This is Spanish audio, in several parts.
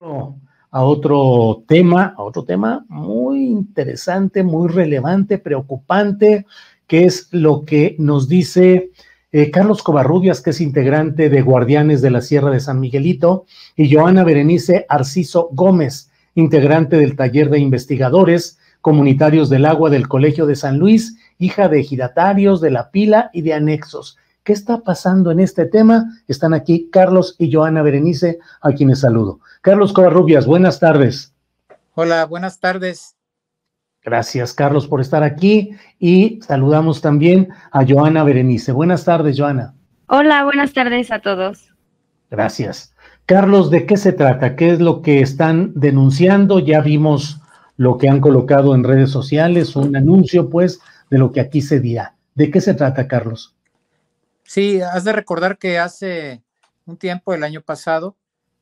a otro tema, a otro tema muy interesante, muy relevante, preocupante, que es lo que nos dice eh, Carlos Covarrubias, que es integrante de Guardianes de la Sierra de San Miguelito, y Joana Berenice Arciso Gómez, integrante del taller de investigadores comunitarios del agua del Colegio de San Luis, hija de ejidatarios, de la pila y de anexos. ¿Qué está pasando en este tema? Están aquí Carlos y Joana Berenice, a quienes saludo. Carlos Covarrubias, buenas tardes. Hola, buenas tardes. Gracias, Carlos, por estar aquí y saludamos también a Joana Berenice. Buenas tardes, Joana. Hola, buenas tardes a todos. Gracias. Carlos, ¿de qué se trata? ¿Qué es lo que están denunciando? Ya vimos lo que han colocado en redes sociales, un anuncio, pues, de lo que aquí se dirá. ¿De qué se trata, Carlos? Sí, has de recordar que hace un tiempo, el año pasado,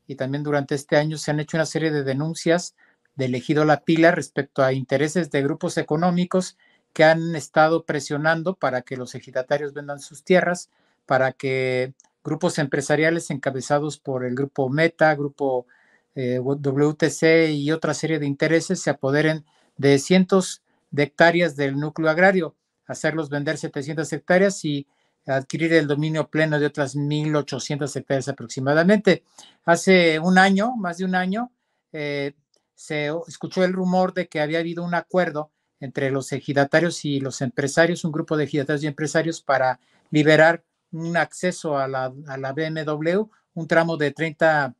y también durante este año, se han hecho una serie de denuncias de elegido la pila respecto a intereses de grupos económicos que han estado presionando para que los ejidatarios vendan sus tierras, para que grupos empresariales encabezados por el grupo Meta, grupo eh, WTC y otra serie de intereses se apoderen de cientos de hectáreas del núcleo agrario, hacerlos vender 700 hectáreas y adquirir el dominio pleno de otras 1.800 hectáreas aproximadamente. Hace un año, más de un año, eh, se escuchó el rumor de que había habido un acuerdo entre los ejidatarios y los empresarios, un grupo de ejidatarios y empresarios para liberar un acceso a la, a la BMW, un tramo de 30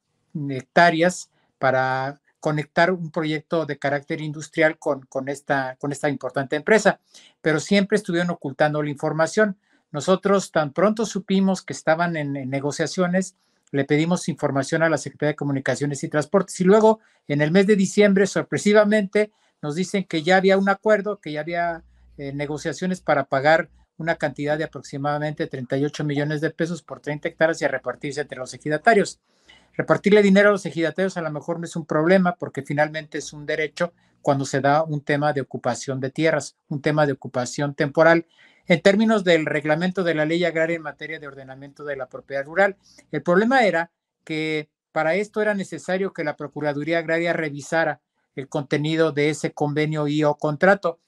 hectáreas para conectar un proyecto de carácter industrial con, con, esta, con esta importante empresa, pero siempre estuvieron ocultando la información. Nosotros tan pronto supimos que estaban en, negociaciones, le pedimos información a la Secretaría de Comunicaciones y Transportes y luego en el mes de diciembre, sorpresivamente, nos dicen que ya había un acuerdo, que ya había eh, negociaciones para pagar una cantidad de aproximadamente 38 millones de pesos por 30 hectáreas y a repartirse entre los ejidatarios. Repartirle dinero a los ejidatarios a lo mejor no es un problema porque finalmente es un derecho cuando se da un tema de ocupación de tierras, un tema de ocupación temporal en términos del reglamento de la ley agraria en materia de ordenamiento de la propiedad rural. El problema era que para esto era necesario que la Procuraduría Agraria revisara el contenido de ese convenio y o contrato.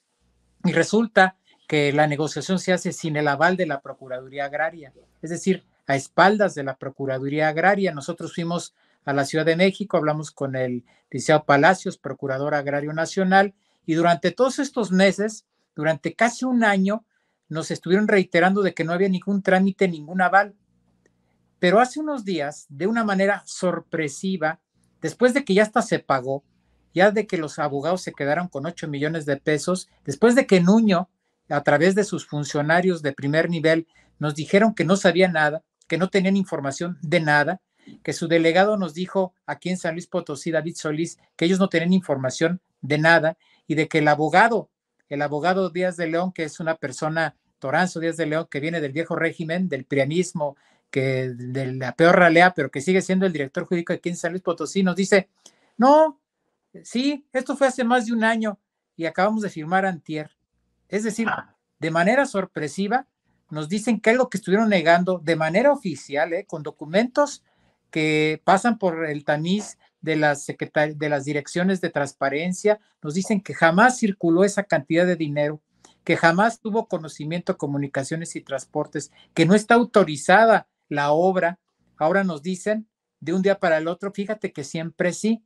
Y resulta que la negociación se hace sin el aval de la Procuraduría Agraria, es decir, a espaldas de la Procuraduría Agraria. Nosotros fuimos a la Ciudad de México, hablamos con el Liceo Palacios, Procurador Agrario Nacional, y durante todos estos meses, durante casi un año, nos estuvieron reiterando de que no había ningún trámite, ningún aval. Pero hace unos días, de una manera sorpresiva, después de que ya hasta se pagó, ya de que los abogados se quedaron con 8 millones de pesos, después de que Nuño, a través de sus funcionarios de primer nivel, nos dijeron que no sabía nada, que no tenían información de nada, que su delegado nos dijo aquí en San Luis Potosí, David Solís, que ellos no tenían información de nada y de que el abogado el abogado Díaz de León, que es una persona, Toranzo Díaz de León, que viene del viejo régimen, del prianismo, que de la peor ralea, pero que sigue siendo el director jurídico aquí en San Luis Potosí, nos dice, no, sí, esto fue hace más de un año y acabamos de firmar antier. Es decir, de manera sorpresiva, nos dicen que algo que estuvieron negando de manera oficial, ¿eh? con documentos que pasan por el tamiz de las, de las direcciones de transparencia, nos dicen que jamás circuló esa cantidad de dinero, que jamás tuvo conocimiento, comunicaciones y transportes, que no está autorizada la obra. Ahora nos dicen de un día para el otro, fíjate que siempre sí,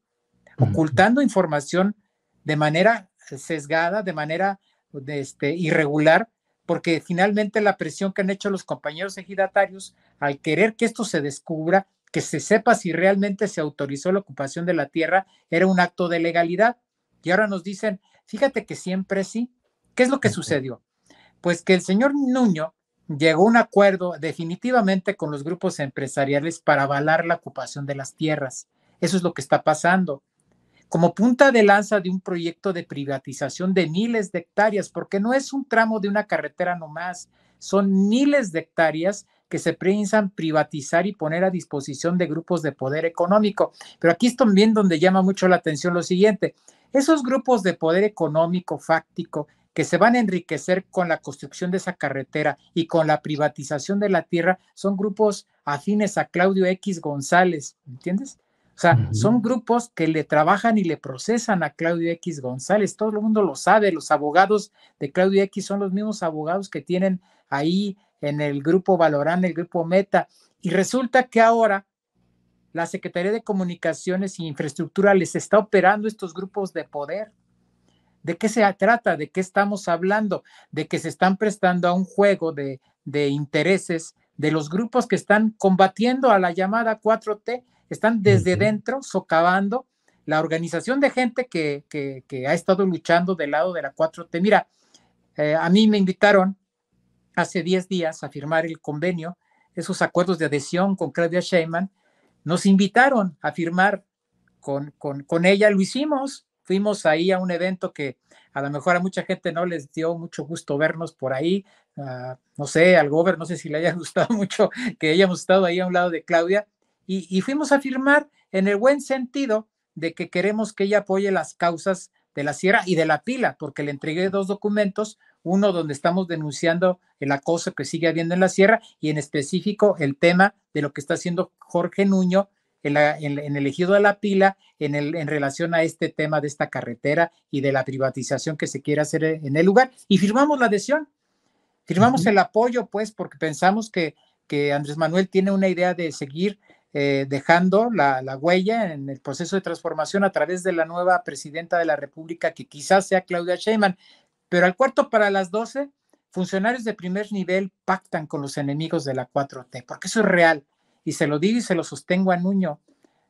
ocultando información de manera sesgada, de manera este, irregular, porque finalmente la presión que han hecho los compañeros ejidatarios al querer que esto se descubra que se sepa si realmente se autorizó la ocupación de la tierra era un acto de legalidad. Y ahora nos dicen, fíjate que siempre sí. ¿Qué es lo que sucedió? Pues que el señor Nuño llegó a un acuerdo definitivamente con los grupos empresariales para avalar la ocupación de las tierras. Eso es lo que está pasando. Como punta de lanza de un proyecto de privatización de miles de hectáreas, porque no es un tramo de una carretera nomás, son miles de hectáreas que se piensan privatizar y poner a disposición de grupos de poder económico. Pero aquí es también donde llama mucho la atención lo siguiente. Esos grupos de poder económico fáctico que se van a enriquecer con la construcción de esa carretera y con la privatización de la tierra son grupos afines a Claudio X González, ¿entiendes? O sea, son grupos que le trabajan y le procesan a Claudio X González. Todo el mundo lo sabe. Los abogados de Claudio X son los mismos abogados que tienen ahí en el grupo Valorán, el grupo Meta. Y resulta que ahora la Secretaría de Comunicaciones y Infraestructura les está operando estos grupos de poder. ¿De qué se trata? ¿De qué estamos hablando? De que se están prestando a un juego de, intereses de los grupos que están combatiendo a la llamada 4T, están desde dentro socavando la organización de gente que, ha estado luchando del lado de la 4T. Mira, eh, a mí me invitaron hace 10 días a firmar el convenio, esos acuerdos de adhesión con Claudia Sheinman, nos invitaron a firmar con, con, ella, lo hicimos, fuimos ahí a un evento que a lo mejor a mucha gente no les dio mucho gusto vernos por ahí, ah, no sé, al gober, no sé si le haya gustado mucho que hayamos estado ahí a un lado de Claudia, y, y fuimos a firmar en el buen sentido de que queremos que ella apoye las causas de la sierra y de la pila, porque le entregué dos documentos, uno donde estamos denunciando el acoso que sigue habiendo en la sierra y en específico el tema de lo que está haciendo Jorge Nuño en, el ejido de la pila en, el, en relación a este tema de esta carretera y de la privatización que se quiere hacer en el lugar. Y firmamos la adhesión, firmamos el apoyo, pues, porque pensamos que, que Andrés Manuel tiene una idea de seguir eh, dejando la, la, huella en el proceso de transformación a través de la nueva presidenta de la República, que quizás sea Claudia Sheinbaum. Pero al cuarto para las doce, funcionarios de primer nivel pactan con los enemigos de la 4T, porque eso es real. Y se lo digo y se lo sostengo a Nuño.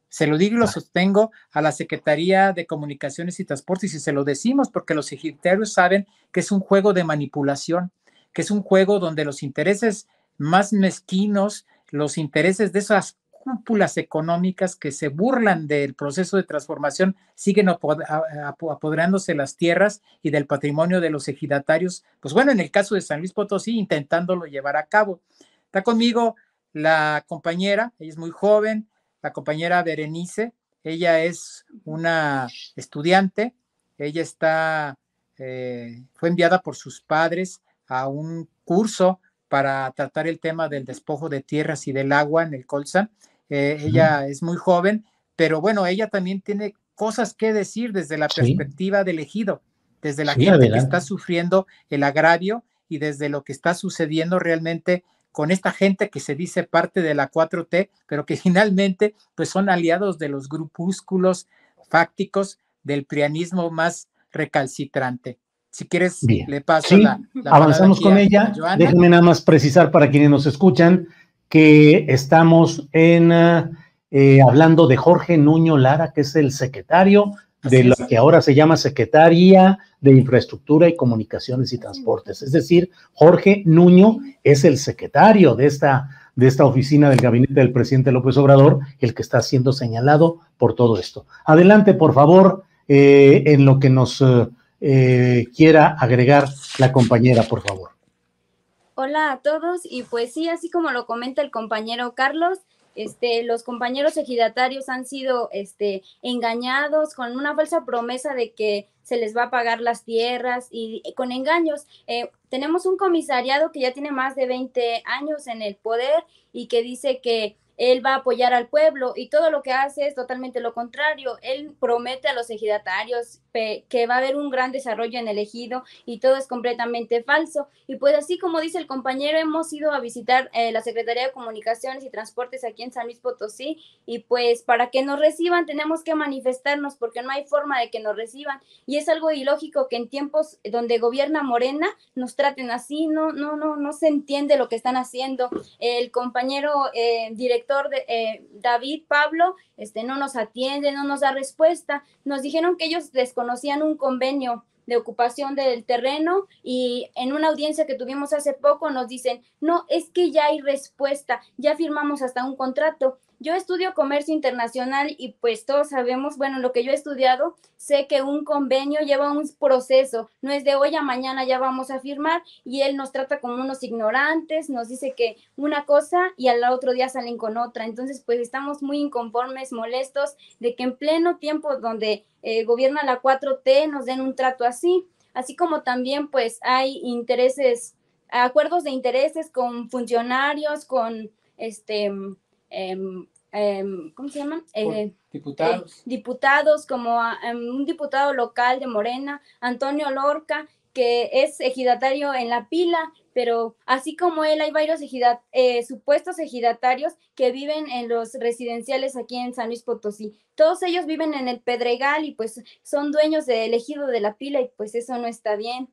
Se lo digo y lo sostengo a la Secretaría de Comunicaciones y Transportes y se lo decimos porque los ejidatarios saben que es un juego de manipulación, que es un juego donde los intereses más mezquinos, los intereses de esas cúpulas económicas que se burlan del proceso de transformación siguen apoderándose las tierras y del patrimonio de los ejidatarios. Pues bueno, en el caso de San Luis Potosí, intentándolo llevar a cabo. Está conmigo la compañera, ella es muy joven, la compañera Berenice, ella es una estudiante, ella está, eh, fue enviada por sus padres a un curso para tratar el tema del despojo de tierras y del agua en el Colsan eh, ella es muy joven, pero bueno, ella también tiene cosas que decir desde la perspectiva del ejido, desde la gente que está sufriendo el agravio y desde lo que está sucediendo realmente con esta gente que se dice parte de la 4T, pero que finalmente pues son aliados de los grupúsculos fácticos del prianismo más recalcitrante. Si quieres, le paso la, Avanzamos con ella. Déjenme nada más precisar para quienes nos escuchan que estamos en eh, hablando de Jorge Nuño Lara, que es el secretario de lo que ahora se llama Secretaría de Infraestructura y Comunicaciones y Transportes. Es decir, Jorge Nuño es el secretario de esta, de esta oficina del gabinete del presidente López Obrador, el que está siendo señalado por todo esto. Adelante, por favor, eh, en lo que nos eh, quiera agregar la compañera, por favor. Hola a todos y pues sí, así como lo comenta el compañero Carlos, este, los compañeros ejidatarios han sido este, engañados con una falsa promesa de que se les va a pagar las tierras y, con engaños. Eh, tenemos un comisariado que ya tiene más de 20 años en el poder y que dice que él va a apoyar al pueblo y todo lo que hace es totalmente lo contrario. Él promete a los ejidatarios que va a haber un gran desarrollo en el ejido y todo es completamente falso. Y pues así como dice el compañero, hemos ido a visitar eh, la Secretaría de Comunicaciones y Transportes aquí en San Luis Potosí y pues para que nos reciban tenemos que manifestarnos porque no hay forma de que nos reciban y es algo ilógico que en tiempos donde gobierna Morena nos traten así, no, no, no, no se entiende lo que están haciendo. El compañero eh, director de eh, David Pablo este, no nos atiende, no nos da respuesta. Nos dijeron que ellos desconocen conocían un convenio de ocupación del terreno y en una audiencia que tuvimos hace poco nos dicen, no, es que ya hay respuesta, ya firmamos hasta un contrato. Yo estudio comercio internacional y pues todos sabemos, bueno, lo que yo he estudiado, sé que un convenio lleva un proceso, no es de hoy a mañana ya vamos a firmar y él nos trata como unos ignorantes, nos dice que una cosa y al otro día salen con otra. Entonces, pues estamos muy inconformes, molestos de que en pleno tiempo donde eh, gobierna la 4T nos den un trato así, así como también pues hay intereses, acuerdos de intereses con funcionarios, con este Em, em, ¿cómo se llaman? Eh, diputados. diputados, como em, un diputado local de Morena, Antonio Lorca, que es ejidatario en la pila, pero así como él hay varios eh, supuestos ejidatarios que viven en los residenciales aquí en San Luis Potosí. Todos ellos viven en el Pedregal y pues son dueños del ejido de la pila y pues eso no está bien.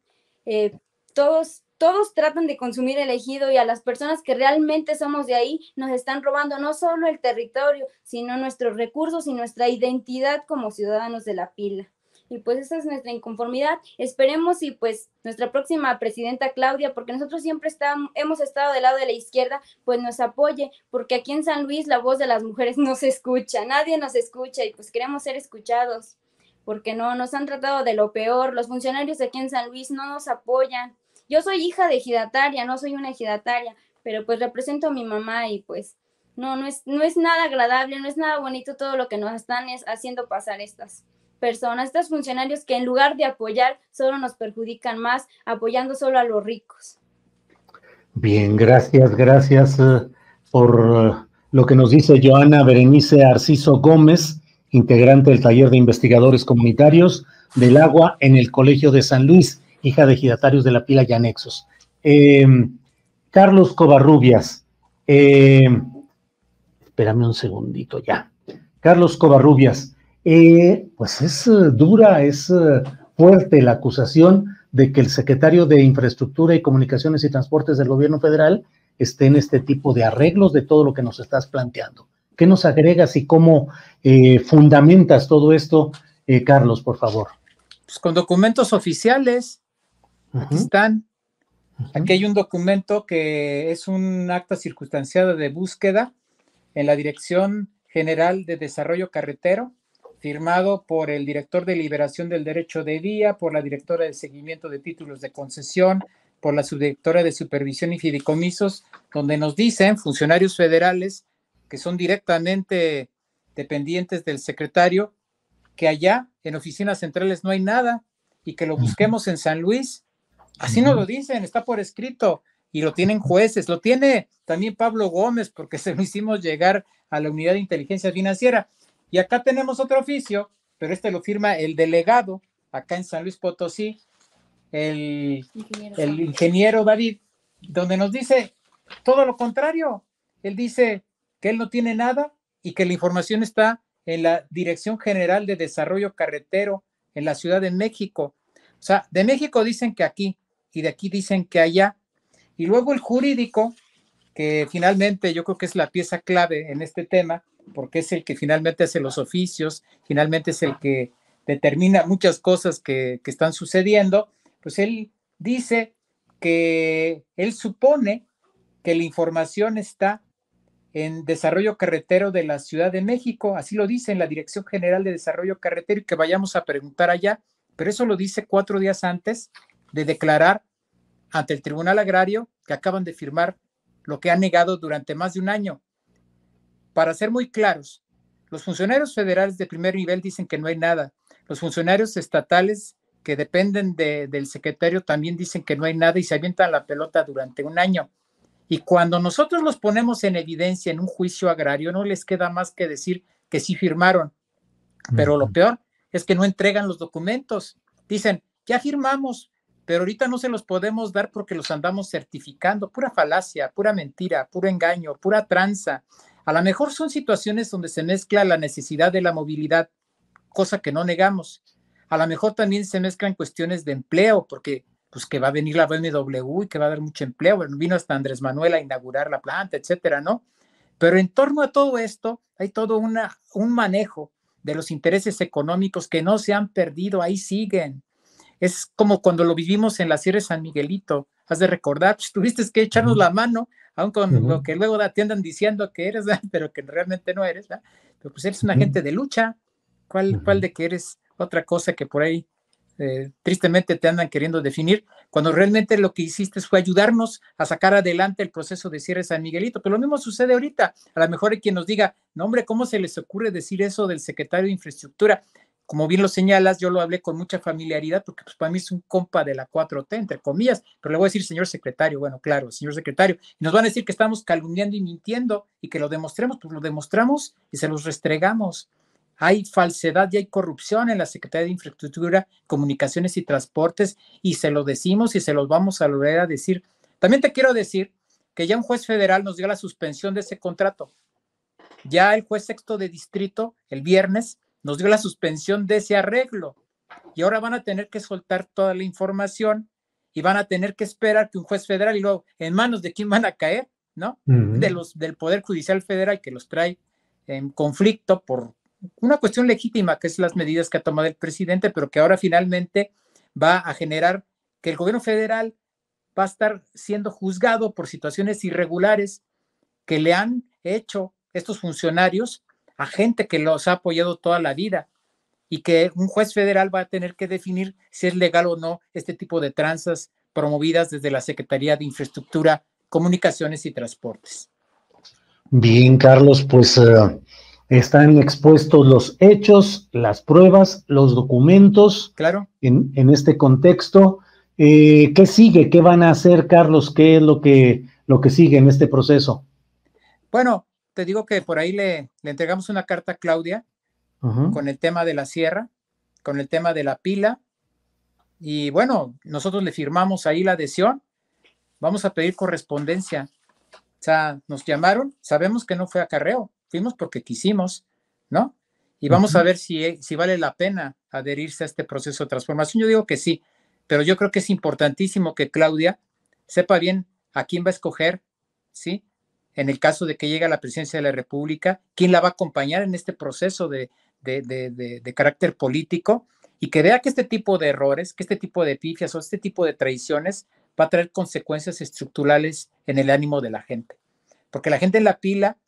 Eh, todos, todos tratan de consumir el ejido y a las personas que realmente somos de ahí nos están robando no solo el territorio, sino nuestros recursos y nuestra identidad como ciudadanos de la pila y pues esa es nuestra inconformidad. Esperemos y pues nuestra próxima presidenta Claudia, porque nosotros siempre estamos, hemos estado del lado de la izquierda, pues nos apoye, porque aquí en San Luis la voz de las mujeres no se escucha, nadie nos escucha y pues queremos ser escuchados, porque no nos han tratado de lo peor, los funcionarios aquí en San Luis no nos apoyan. Yo soy hija de ejidataria, no soy una ejidataria, pero pues represento a mi mamá y pues no, no es, no es nada agradable, no es nada bonito todo lo que nos están haciendo pasar estas personas, estos funcionarios que en lugar de apoyar solo nos perjudican más, apoyando solo a los ricos. Bien, gracias, gracias eh, por eh, lo que nos dice Joana Berenice Arciso Gómez, integrante del taller de investigadores comunitarios del agua en el Colegio de San Luis, hija de ejidatarios de la pila y anexos. Em, Carlos Covarrubias, em, espérame un segundito ya. Carlos Covarrubias, eh, pues es eh, dura, es eh, fuerte la acusación de que el secretario de Infraestructura y Comunicaciones y Transportes del gobierno federal esté en este tipo de arreglos de todo lo que nos estás planteando. ¿Qué nos agregas y cómo fundamentas todo esto, Carlos, por favor? Pues con documentos oficiales. Aquí están. Aquí hay un documento que es un acta circunstanciada de búsqueda en la Dirección General de Desarrollo Carretero firmado por el director de liberación del derecho de vía, por la directora de seguimiento de títulos de concesión, por la subdirectora de supervisión y fideicomisos, donde nos dicen funcionarios federales que son directamente dependientes del secretario, que allá en oficinas centrales no hay nada y que lo busquemos en San Luis. Así nos lo dicen, está por escrito y lo tienen jueces, lo tiene también Pablo Gómez porque se lo hicimos llegar a la unidad de inteligencia financiera. Y acá tenemos otro oficio, pero este lo firma el delegado acá en San Luis Potosí, el ingeniero, el ingeniero David, donde nos dice todo lo contrario. Él dice que él no tiene nada y que la información está en la Dirección General de Desarrollo Carretero en la Ciudad de México. O sea, de México dicen que aquí y de aquí dicen que allá. Y luego el jurídico, que finalmente yo creo que es la pieza clave en este tema, porque es el que finalmente hace los oficios, finalmente es el que determina muchas cosas que, están sucediendo, pues él dice que él supone que la información está en desarrollo carretero de la Ciudad de México, así lo dice en la Dirección General de Desarrollo Carretero y que vayamos a preguntar allá, pero eso lo dice cuatro días antes de declarar ante el Tribunal Agrario que acaban de firmar lo que ha negado durante más de un año, para ser muy claros, los funcionarios federales de primer nivel dicen que no hay nada. Los funcionarios estatales que dependen del secretario también dicen que no hay nada y se avientan la pelota durante un año. Y cuando nosotros los ponemos en evidencia en un juicio agrario, no les queda más que decir que sí firmaron. Pero lo peor es que no entregan los documentos. Dicen, ya firmamos, pero ahorita no se los podemos dar porque los andamos certificando. Pura falacia, pura mentira, puro engaño, pura tranza. A lo mejor son situaciones donde se mezcla la necesidad de la movilidad, cosa que no negamos. A lo mejor también se mezclan cuestiones de empleo, porque pues que va a venir la BMW y que va a haber mucho empleo. Vino hasta Andrés Manuel a inaugurar la planta, etcétera, ¿no? Pero en torno a todo esto hay todo una, un manejo de los intereses económicos que no se han perdido, ahí siguen. Es como cuando lo vivimos en la Sierra de San Miguelito. Has de recordar, pues, tuviste que echarnos la mano aun con lo que luego te andan diciendo que eres, pero que realmente no eres, pero pues eres un agente de lucha, ¿Cuál, ¿cuál, de que eres otra cosa que por ahí eh, tristemente te andan queriendo definir, cuando realmente lo que hiciste fue ayudarnos a sacar adelante el proceso de cierre San Miguelito, pero lo mismo sucede ahorita, a lo mejor hay quien nos diga, no hombre, ¿cómo se les ocurre decir eso del secretario de Infraestructura? Como bien lo señalas, yo lo hablé con mucha familiaridad porque pues, para mí es un compa de la 4T, entre comillas, pero le voy a decir señor secretario, bueno, claro, señor secretario, y nos van a decir que estamos calumniando y mintiendo y que lo demostremos, pues lo demostramos y se los restregamos. Hay falsedad y hay corrupción en la Secretaría de Infraestructura, Comunicaciones y Transportes y se lo decimos y se los vamos a volver a decir. También te quiero decir que ya un juez federal nos dio la suspensión de ese contrato. Ya el juez sexto de distrito, el viernes, nos dio la suspensión de ese arreglo. Y ahora van a tener que soltar toda la información y van a tener que esperar que un juez federal y luego en manos de quién van a caer, ¿no? De los del Poder Judicial Federal que los trae en conflicto por una cuestión legítima que es las medidas que ha tomado el presidente, pero que ahora finalmente va a generar que el gobierno federal va a estar siendo juzgado por situaciones irregulares que le han hecho estos funcionarios a gente que los ha apoyado toda la vida y que un juez federal va a tener que definir si es legal o no este tipo de tranzas promovidas desde la Secretaría de Infraestructura, Comunicaciones y Transportes. Bien, Carlos, pues eh, están expuestos los hechos, las pruebas, los documentos. Claro. En, en este contexto. Eh, ¿Qué sigue? ¿Qué van a hacer, Carlos? ¿Qué es lo que, lo que sigue en este proceso? Bueno, te digo que por ahí le, le entregamos una carta a Claudia con el tema de la sierra, con el tema de la pila. Y bueno, nosotros le firmamos ahí la adhesión. Vamos a pedir correspondencia. O sea, nos llamaron, sabemos que no fue acarreo, fuimos porque quisimos, ¿no? Y vamos a ver si, si vale la pena adherirse a este proceso de transformación. Yo digo que sí, pero yo creo que es importantísimo que Claudia sepa bien a quién va a escoger, ¿sí? En el caso de que llegue a la presidencia de la República, quién la va a acompañar en este proceso de, carácter político y que vea que este tipo de errores, que este tipo de pifias o este tipo de traiciones va a traer consecuencias estructurales en el ánimo de la gente. Porque la gente en la pila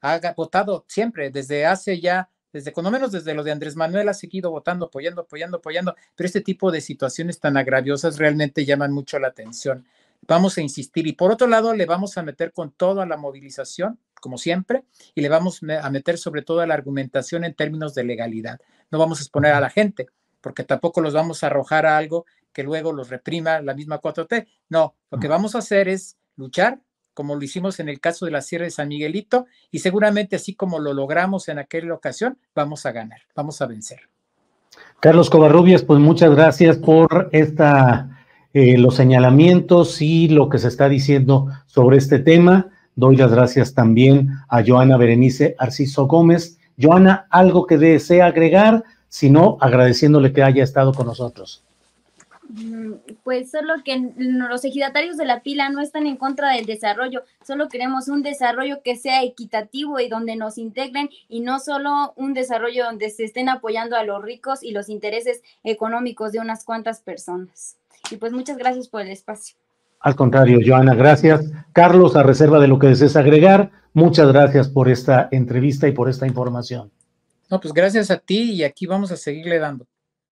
ha votado siempre, desde hace ya desde cuando menos desde lo de Andrés Manuel ha seguido votando, apoyando, apoyando, apoyando, pero este tipo de situaciones tan agraviosas realmente llaman mucho la atención. Vamos a insistir y por otro lado le vamos a meter con todo a la movilización, como siempre, y le vamos a meter sobre todo a la argumentación en términos de legalidad. No vamos a exponer a la gente, porque tampoco los vamos a arrojar a algo que luego los reprima la misma 4T. No, lo que vamos a hacer es luchar como lo hicimos en el caso de la Sierra de San Miguelito, y seguramente así como lo logramos en aquella ocasión, vamos a ganar, vamos a vencer. Carlos Covarrubias, pues muchas gracias por esta, eh, los señalamientos y lo que se está diciendo sobre este tema. Doy las gracias también a Joana Berenice Arciso Gómez. Joana, ¿algo que desea agregar? Si no, agradeciéndole que haya estado con nosotros. Mm, pues solo que los ejidatarios de la pila no están en contra del desarrollo, solo queremos un desarrollo que sea equitativo y donde nos integren y no solo un desarrollo donde se estén apoyando a los ricos y los intereses económicos de unas cuantas personas. Y pues muchas gracias por el espacio. Al contrario, Joana, gracias. Carlos, a reserva de lo que desees agregar, muchas gracias por esta entrevista y por esta información. No, pues gracias a ti y aquí vamos a seguirle dando.